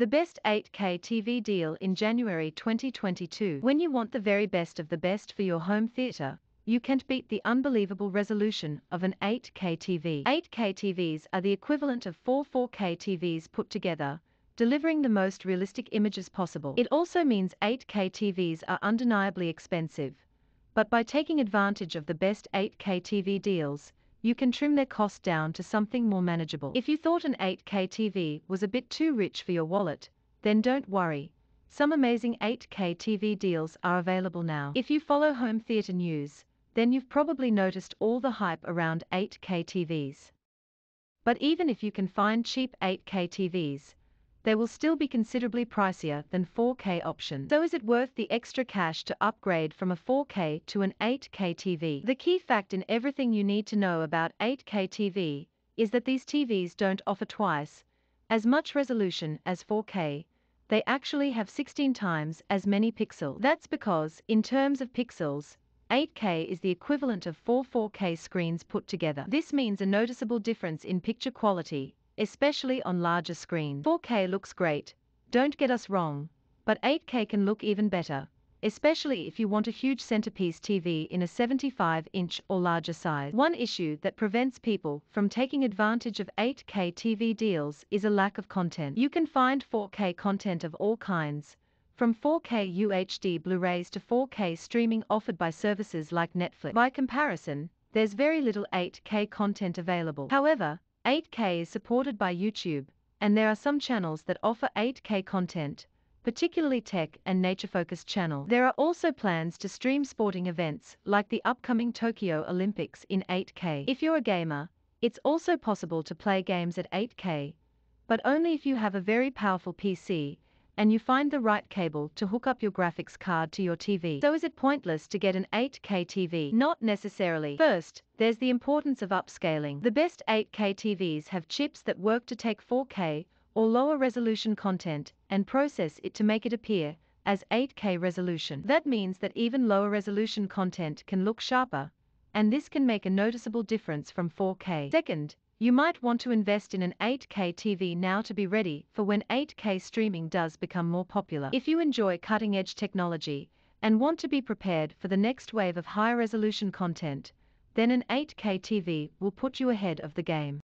The best 8K TV deal in January 2022. When you want the very best of the best for your home theater, you can't beat the unbelievable resolution of an 8K TV. 8K TVs are the equivalent of four 4K TVs put together, delivering the most realistic images possible. It also means 8K TVs are undeniably expensive, but by taking advantage of the best 8K TV deals, you can trim their cost down to something more manageable. If you thought an 8K TV was a bit too rich for your wallet, then don't worry. Some amazing 8K TV deals are available now. If you follow home theater news, then you've probably noticed all the hype around 8K TVs. But even if you can find cheap 8K TVs, they will still be considerably pricier than 4K options. So is it worth the extra cash to upgrade from a 4K to an 8K TV? The key fact in everything you need to know about 8K TV is that these TVs don't offer twice as much resolution as 4K. They actually have 16 times as many pixels. That's because, in terms of pixels, 8K is the equivalent of four 4K screens put together. This means a noticeable difference in picture quality especially on larger screens. 4K looks great, don't get us wrong, but 8K can look even better, especially if you want a huge centerpiece TV in a 75-inch or larger size. One issue that prevents people from taking advantage of 8K TV deals is a lack of content. You can find 4K content of all kinds, from 4K UHD Blu-rays to 4K streaming offered by services like Netflix. By comparison, there's very little 8K content available. However, 8K is supported by YouTube, and there are some channels that offer 8K content, particularly tech and nature-focused channels. There are also plans to stream sporting events like the upcoming Tokyo Olympics in 8K. If you're a gamer, it's also possible to play games at 8K, but only if you have a very powerful PC and you find the right cable to hook up your graphics card to your TV. So is it pointless to get an 8K TV? Not necessarily. First, there's the importance of upscaling. The best 8K TVs have chips that work to take 4K or lower resolution content and process it to make it appear as 8K resolution. That means that even lower resolution content can look sharper, and this can make a noticeable difference from 4K. Second, you might want to invest in an 8K TV now to be ready for when 8K streaming does become more popular. If you enjoy cutting edge technology and want to be prepared for the next wave of high resolution content, then an 8K TV will put you ahead of the game.